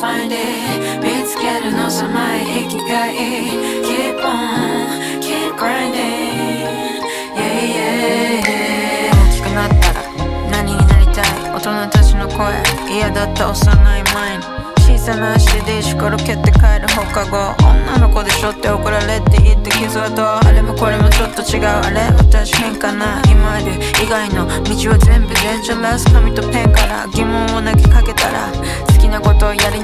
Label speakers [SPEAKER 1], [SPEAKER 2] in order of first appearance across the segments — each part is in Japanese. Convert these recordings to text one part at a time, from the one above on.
[SPEAKER 1] find it 見つけるのさまい生きがい Keep on, keep grinding Yeah, yeah 大きくなったら何になりたい大人たちの声嫌だった幼い前に小さな足で石ころ蹴って帰る放課後女の子でしょって怒られて言って傷跡あれもこれもちょっと違うあれ私変かな今いる以外の道は全部デンジャラス紙とペンから疑問を投げ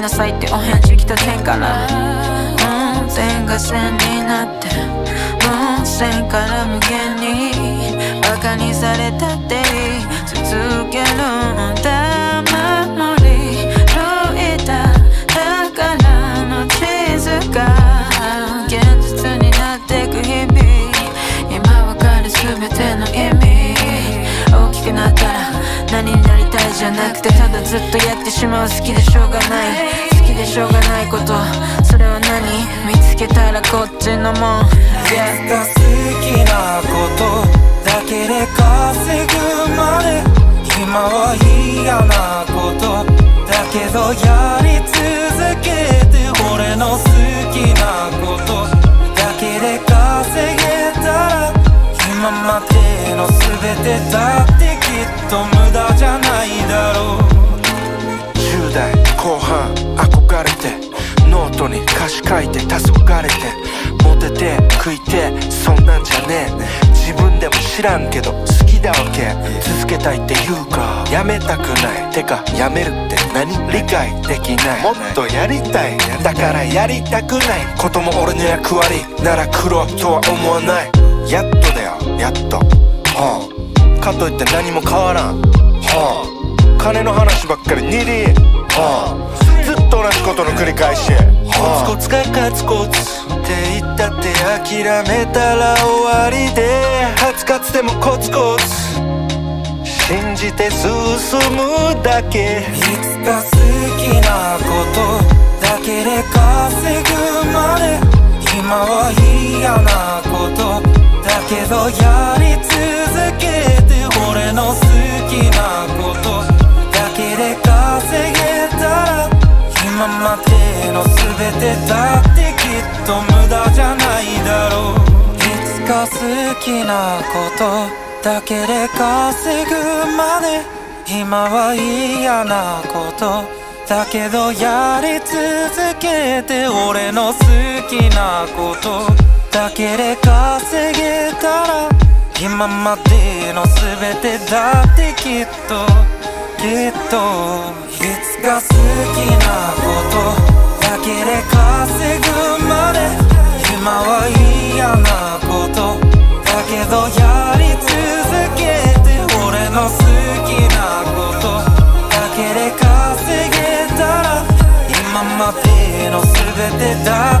[SPEAKER 1] なさいってお返事来た点から。うん線が線になって。うん線から無限にバカにされたって。くてただずっとやってしまう好きでしょうがない。好きでしょうがないこと。それは何？見つけたらこっちのもん。
[SPEAKER 2] Yeah 好きなこと。だけで稼ぐまで。今は嫌なこと。だけどやり続けて俺の好きなこと。だけで稼げたら。今までの全てだってきっと無駄じゃ
[SPEAKER 3] 書いて黄昏れてモテて食いてそんなんじゃねえ。自分でも知らんけど好きだわけ。続けたいって言うか。やめたくない。てかやめるって何理解できない。もっとやりたい。だからやりたくない。ことも俺の役割。なら苦労とは思わない。やっとだよ。やっと。はあ。かといって何も変わらん。はあ。金の話ばっかり。にりはあ。ことの繰り返し。
[SPEAKER 2] コツコツがカツコツって言ったって諦めたら終わりで。カツカツでもコツコツ。信じて進むだけ。いつか好きなことだけで稼ぐまで。今は嫌なことだけどやり続けて。俺の全てだってきっと無駄じゃないだろう。いつか好きなことだけで稼ぐまで。今は嫌なことだけどやり続けて俺の好きなことだけで稼げたら。今までの全てだってきっと。きっと。いつか好きなことだけで稼ぐまで。今は嫌なこと。だけどやり続けて俺の好きなこと。だけで稼げたら今までの全てだ